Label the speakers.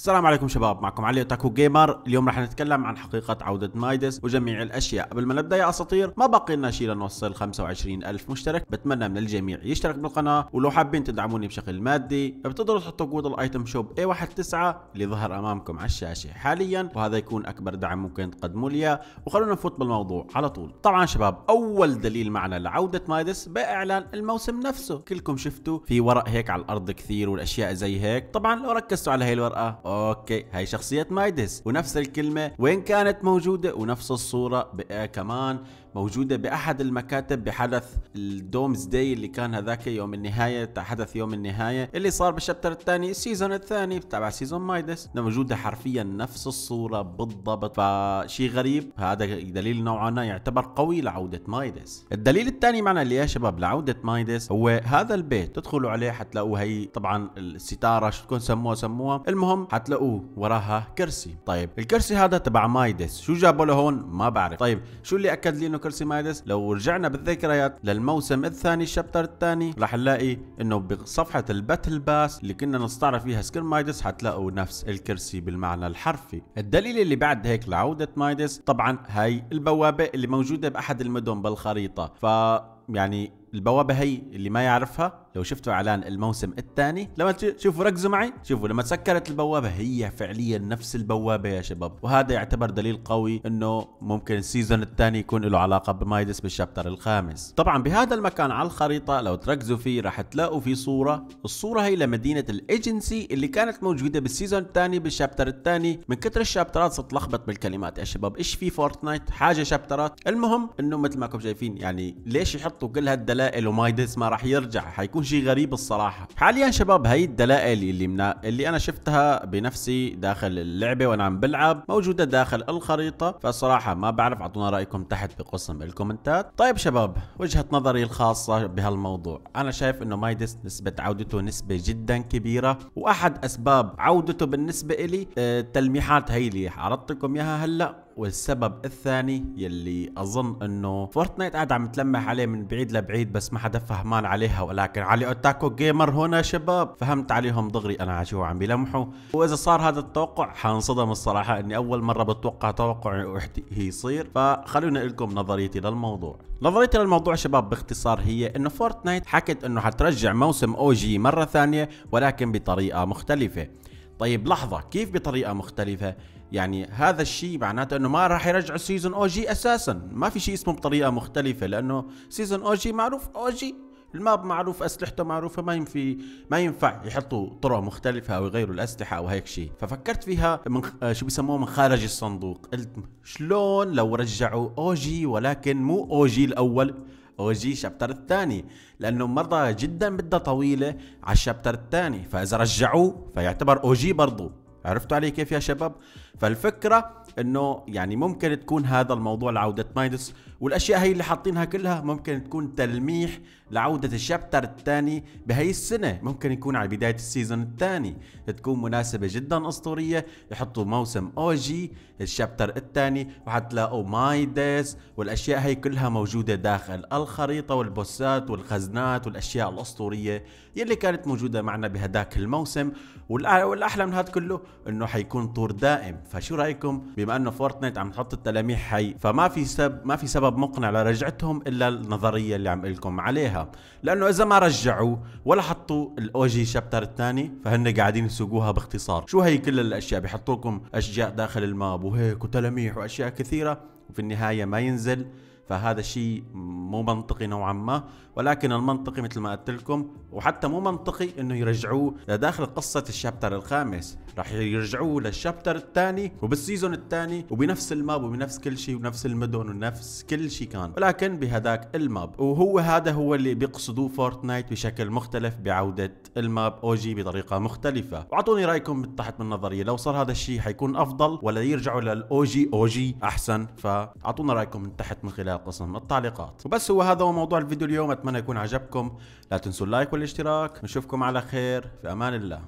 Speaker 1: السلام عليكم شباب معكم علي أوتاكو جيمر اليوم راح نتكلم عن حقيقة عودة مايدس وجميع الأشياء. قبل ما نبدأ يا أساطير ما باقي لنا شيء لنوصل 25 ألف مشترك. بتمنى من الجميع يشترك بالقناة ولو حابين تدعموني بشكل مادي بتقدروا تحطوا كود ال item shop A19 اللي ظهر أمامكم على الشاشة حاليا وهذا يكون أكبر دعم ممكن تقدموا لي وخلونا نفوت بالموضوع على طول. طبعا شباب أول دليل معنا لعودة مايدس بإعلان الموسم نفسه. كلكم شفتوا في ورق هيك على الأرض كثير والأشياء زي هيك. طبعا لو ركزتوا على هي الورقة أوكي هاي شخصية مايدس ونفس الكلمة وين كانت موجودة؟ ونفس الصورة بقى كمان؟ موجودة بأحد المكاتب بحدث ال doomsday اللي كان هذاك يوم النهاية حدث يوم النهاية اللي صار بال chapter الثاني ال season الثاني تبع season مايدس. موجودة حرفيا نفس الصورة بالضبط. فشي غريب هذا دليل نوعا ما يعتبر قوي لعودة مايدس. الدليل الثاني معنا اللي يا شباب؟ لعودة مايدس هو هذا البيت تدخلوا عليه حتلاقوا هي طبعا الستارة شو تكون سموها سموها. المهم حتلاقوه وراها كرسي. طيب الكرسي هذا تبع مايدس. شو جابوا له هون؟ ما بعرف. طيب شو اللي أكد لي إنه كرسي مايدس لو رجعنا بالذكريات للموسم الثاني ال chapter الثاني راح نلاقي إنه بصفحة ال battle pass اللي كنا نستعرض فيها skin مايدس حتلاقوا نفس الكرسي بالمعنى الحرفي. الدليل اللي بعد هيك لعودة مايدس طبعا هاي البوابة اللي موجودة بأحد المدن بالخريطة. ف يعني البوابة هي اللي ما يعرفها لو شفتوا إعلان الموسم الثاني لما تشوفوا ركزوا معي. شوفوا لما تسكرت البوابة هي فعليا نفس البوابة يا شباب. وهذا يعتبر دليل قوي إنه ممكن ال season الثاني يكون له علاقة بمايدس بال chapter الخامس. طبعا بهذا المكان على الخريطة لو تركزوا فيه راح تلاقوا في صورة. الصورة هي لمدينة الإيجنسي اللي كانت موجودة بال season الثاني بال chapter الثاني. من كثر الشابترات صرت لخبط بالكلمات يا شباب. إيش في فورتنايت؟ حاجة شابترات. المهم إنه مثل ما كنتم شايفين يعني ليش يحطوا كل هالدلائل ومايدس ما راح يرجع؟ حيكون يكون شيء غريب الصراحة. حاليا شباب هي الدلائل اللي منا... اللي أنا شفتها بنفسي داخل اللعبة وأنا عم بلعب موجودة داخل الخريطة. فصراحة ما بعرف أعطونا رأيكم تحت بقسم الكومنتات. طيب شباب وجهة نظري الخاصة بهالموضوع. أنا شايف إنه مايدس نسبة عودته نسبة جدا كبيرة وأحد أسباب عودته بالنسبة لي التلميحات هي اللي عرضت لكم إياها هلأ. والسبب الثاني يلي أظن إنه فورتنايت قاعد عم تلمح عليه من بعيد لبعيد بس ما حدا فهمان عليها ولكن علي أوتاكو جيمر هنا شباب. فهمت عليهم دغري أنا عشو عم بيلمحوا. وإذا صار هذا التوقع حانصدم الصراحة إني أول مرة بتوقع توقع يصير. فخلونا لكم نظريتي للموضوع. نظريتي للموضوع شباب باختصار هي إنه فورتنايت حكت إنه حترجع موسم OG مرة ثانية ولكن بطريقة مختلفة. طيب لحظة كيف بطريقة مختلفة؟ يعني هذا الشيء معناته إنه ما راح يرجعوا season OG أساسا. ما في شيء اسمه بطريقة مختلفة لأنه season OG معروف OG ال map معروف أسلحته معروفة ما ينفي ما ينفع يحطوا طرق مختلفة أو يغيروا الأسلحة أو هيك شيء. ففكرت فيها من آه، شو بيسموه؟ من خارج الصندوق. قلت شلون لو رجعوا OG ولكن مو OG الأول OG chapter الثاني؟ لأنه مضى جدا مدة طويلة على ال chapter الثاني. فإذا رجعوه فيعتبر OG برضه عرفتوا علي كيف يا شباب؟ فالفكرة إنه يعني ممكن تكون هذا الموضوع لعودة مايدس والأشياء هي اللي حاطينها كلها ممكن تكون تلميح لعودة ال chapter الثاني بهي السنة. ممكن يكون على بداية ال season الثاني. تكون مناسبة جدا أسطورية. يحطوا موسم OG ال chapter الثاني وحتلاقوا مايدس والأشياء هي كلها موجودة داخل الخريطة والبوسات والخزنات والأشياء الأسطورية يلي كانت موجودة معنا بهداك الموسم. والأحلى من هذا كله إنه حيكون طور دائم. فشو رأيكم بما انه فورتنايت عم تحط التلاميح هي فما في سبب ما في سبب مقنع لرجعتهم إلا النظرية اللي عم لكم عليها. لأنه إذا ما رجعوا ولا حطوا ال OG chapter الثاني فهن قاعدين يسوقوها باختصار. شو هي كل الأشياء؟ بيحطوا لكم أشياء داخل ال map وهيك وتلاميح وأشياء كثيرة وفي النهاية ما ينزل. فهذا الشيء مو منطقي نوعا ما. ولكن المنطقي مثل ما قلت لكم وحتى مو منطقي إنه يرجعوه لداخل قصة ال chapter الخامس. راح يرجعوه لل chapter الثاني وبال season الثاني وبنفس ال map وبنفس كل شيء ونفس المدن ونفس كل شيء كان. ولكن بهداك ال map. وهو هذا هو اللي بيقصدوه فورتنايت بشكل مختلف بعودة ال map OG بطريقة مختلفة. وأعطوني رأيكم تحت من النظريه لو صار هذا الشيء حيكون أفضل ولا يرجعوا لل OG OG أحسن؟ فأعطونا رأيكم من تحت من خلال قسم التعليقات. وبس هو هذا هو موضوع الفيديو اليوم أتمنى يكون عجبكم. لا تنسوا اللايك والاشتراك. نشوفكم على خير. في أمان الله.